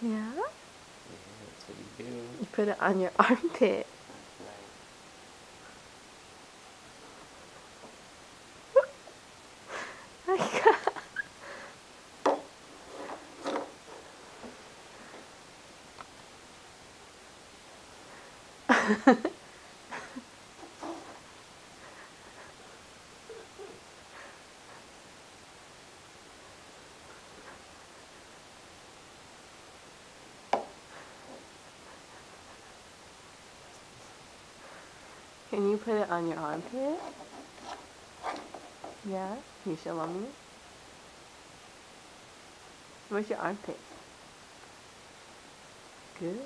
Yeah? Yeah, that's what you do. You put it on your armpit. Right. Oh my Can you put it on your armpit? Yeah? You show mommy? Where's your armpit? Good.